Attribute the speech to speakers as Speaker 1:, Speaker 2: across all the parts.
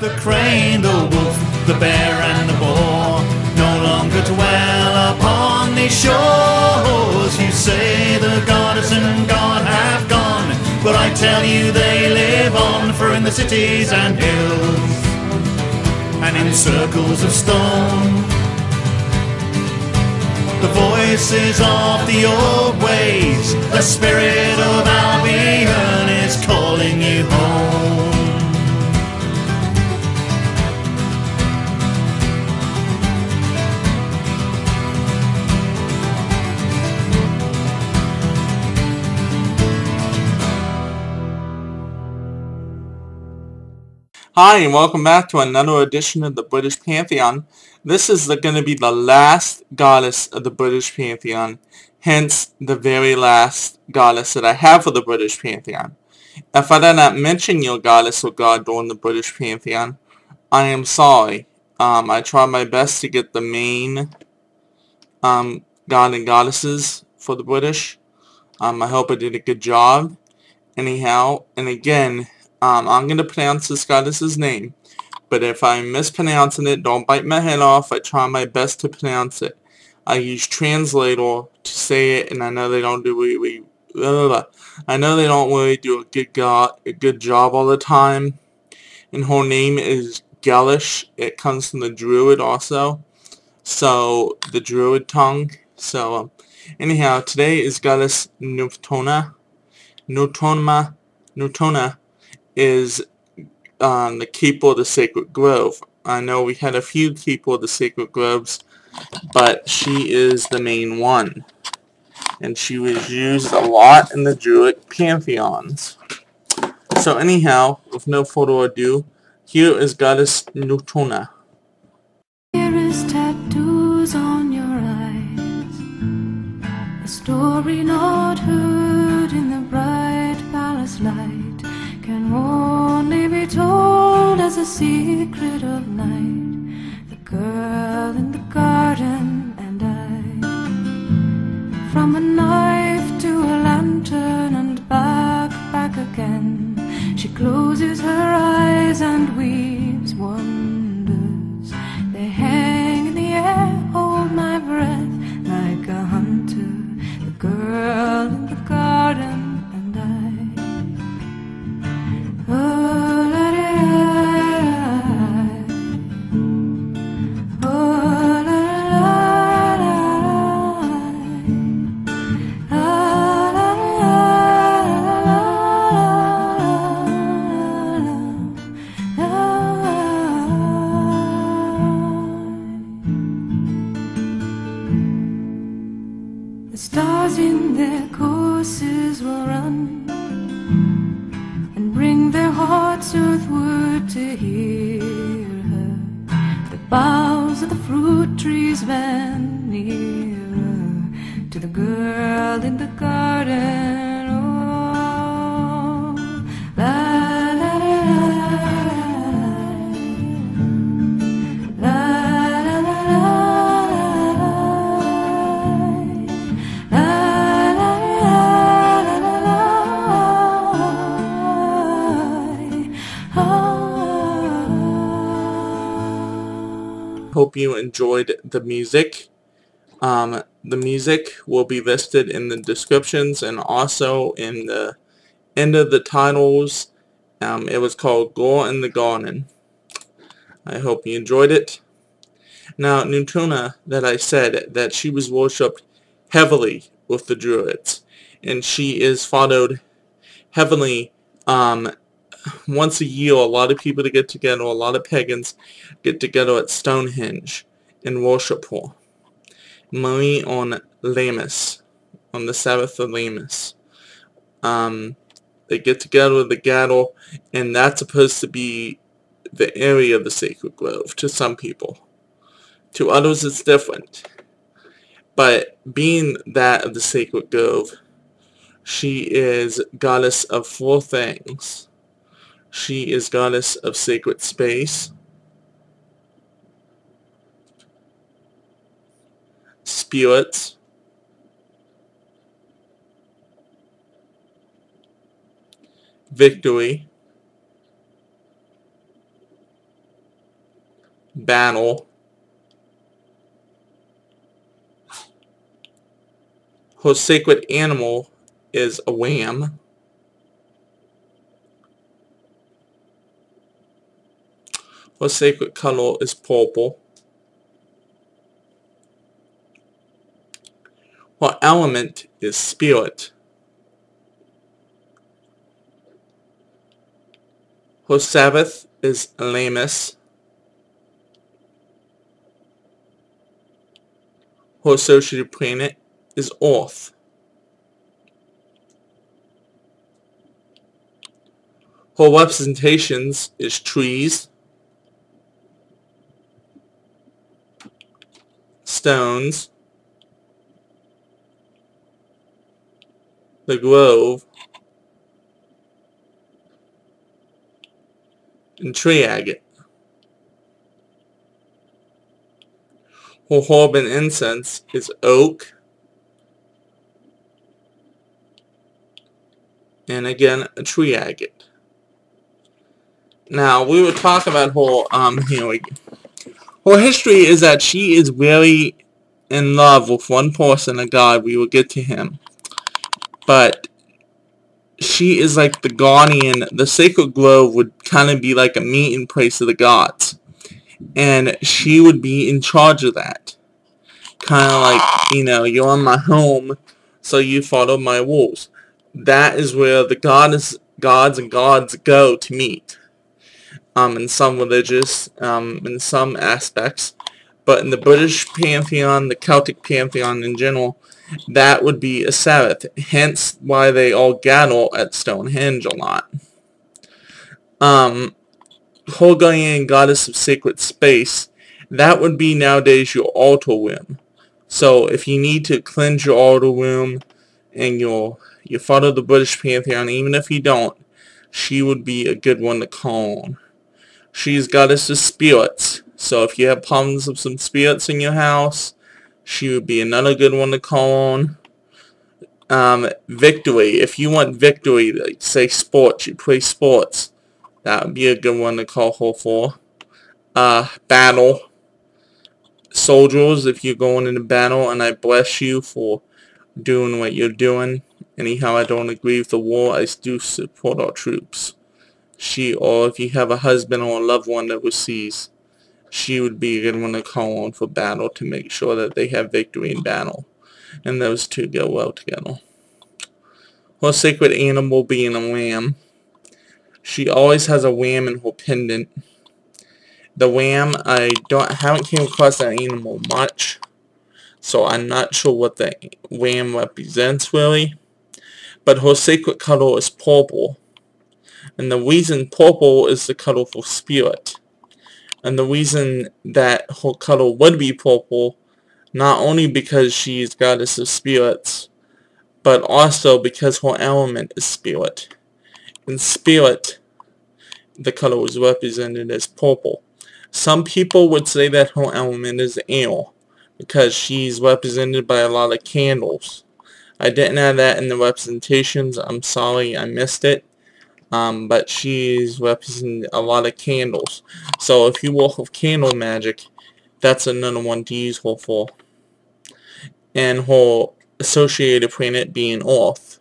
Speaker 1: The crane, the wolf, the bear, and the boar no longer dwell upon these shores. You say the goddess and God have gone, but I tell you they live on, for in the cities and hills and in circles of stone. The voices of the old ways, the spirit of Albion
Speaker 2: Hi, and welcome back to another edition of the British Pantheon. This is going to be the last goddess of the British Pantheon, hence the very last goddess that I have for the British Pantheon. If I did not mention your goddess or god during the British Pantheon, I am sorry. Um, I tried my best to get the main um, god and goddesses for the British. Um, I hope I did a good job. Anyhow, and again, um, I'm going to pronounce this goddess's name, but if I'm mispronouncing it, don't bite my head off. I try my best to pronounce it. I use translator to say it, and I know they don't do really, I know they don't really do a good go a good job all the time. And her name is Gelish. It comes from the Druid also, so the Druid tongue. So, um, anyhow, today is goddess Nutona, Nutona, Nutona is um, the Keeper of the Sacred Grove. I know we had a few Keeper of the Sacred Groves, but she is the main one. And she was used a lot in the Druid pantheons. So anyhow, with no further ado, here is Goddess Nutona.
Speaker 3: Tattoos on your eyes, a story not heard in the bright palace light can only be told as a secret of night. The girl in the garden and I. From a knife to a lantern and back, back again. She closes her eyes and weaves wonders. They run and bring their hearts earthward to hear her. The boughs of the fruit trees bend nearer to the girl in the garden.
Speaker 2: Hope you enjoyed the music. Um, the music will be listed in the descriptions and also in the end of the titles. Um, it was called Girl in the Garden. I hope you enjoyed it. Now, Nutuna, that I said, that she was worshipped heavily with the Druids, and she is followed heavily um, once a year. A lot of people to get together, a lot of pagans get together at Stonehenge and worship her. On Lammas, on the Sabbath of Lammas. Um, they get together, they gather, and that's supposed to be the area of the sacred grove to some people. To others it's different. But being that of the sacred grove, she is goddess of four things. She is goddess of sacred space, spirits, victory, battle. Her sacred animal is a ram. Her sacred color is purple. Her element is spirit. Her Sabbath is Lammas. Her associated planet is Earth. Her representations is trees, stones, the grove, and tree agate. Jojoban incense is oak. And again, a tree agate. Now, we would talk about whole, um, here we Her history is that she is really in love with one person, a god. We will get to him. But she is like the guardian. The sacred grove would kind of be like a meeting place of the gods. And she would be in charge of that. Kind of like, you know, you're in my home, so you follow my rules. That is where the goddess, gods and gods go to meet. Um, in some religious, um, in some aspects. But in the British pantheon, the Celtic pantheon in general, that would be a Sabbath. Hence why they all gather at Stonehenge a lot. Um, goddess of sacred space, that would be nowadays your altar room. So if you need to cleanse your altar room and you you follow the British Pantheon, even if you don't, she would be a good one to call on. She's goddess of spirits. So if you have problems with some spirits in your house, she would be another good one to call on. Um, victory. If you want victory, like say sports, you play sports, that would be a good one to call her for. Uh, battle. Soldiers, if you're going into battle, and I bless you for doing what you're doing. Anyhow, I don't agree with the war. I do support our troops. She, or if you have a husband or a loved one overseas, she would be a good one to call on for battle to make sure that they have victory in battle. And those two go well together. Her sacred animal being a lamb. She always has a lamb in her pendant. The lamb, I don't haven't came across that animal much. So I'm not sure what the lamb represents really. But her sacred color is purple. And the reason purple is the color for spirit. And the reason that her color would be purple, not only because she is goddess of spirits, but also because her element is spirit. In spirit, the color is represented as purple. Some people would say that her element is air, because she's represented by a lot of candles. I didn't have that in the representations. I'm sorry I missed it um, but she's representing a lot of candles. So if you work with candle magic, that's another one to use her for. And her associated planet being Earth,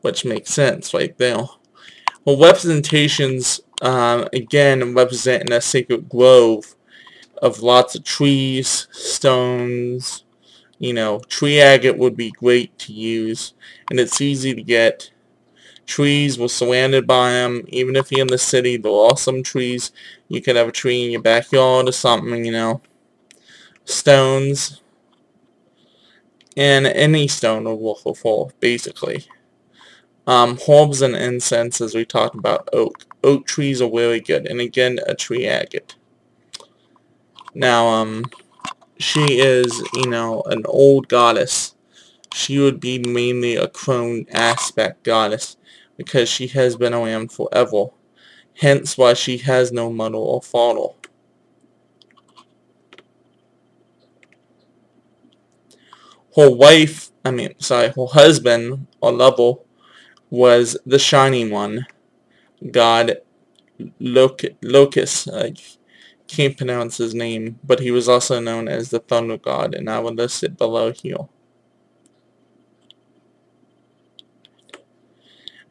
Speaker 2: which makes sense right there. Her representations, uh, again, representing a sacred grove of lots of trees, stones, you know, tree agate would be great to use, and it's easy to get trees were surrounded by them. Even if you're in the city, there are some trees. You could have a tree in your backyard or something, you know. Stones. And any stone will work for, basically. Um, herbs and incense, as we talked about oak. Oak trees are really good. And again, a tree agate. Now, um, she is, you know, an old goddess. She would be mainly a crone aspect goddess because she has been around forever, hence why she has no mother or father. Her wife, I mean, sorry, her husband, or lover, was the Shining One, God Loc Locus, like can't pronounce his name, but he was also known as the Thunder God, and I will list it below here.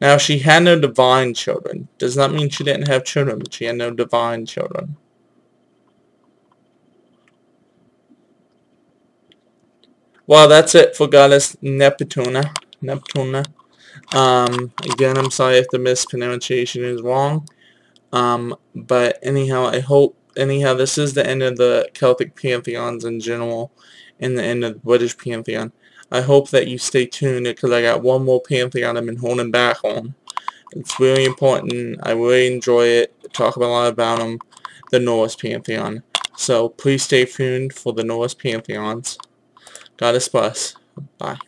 Speaker 2: Now, she had no divine children. Does not mean she didn't have children, but she had no divine children. Well, that's it for Goddess Neptuna. Neptuna. Um, again, I'm sorry if the mispronunciation is wrong. Um, but anyhow, I hope, anyhow, this is the end of the Celtic pantheons in general and the end of the British pantheon. I hope that you stay tuned because I got one more pantheon I've been holding back on. It's really important. I really enjoy it. Talk a lot about them. The Norse pantheon. So please stay tuned for the Norse pantheons. Goddess bless. Bye.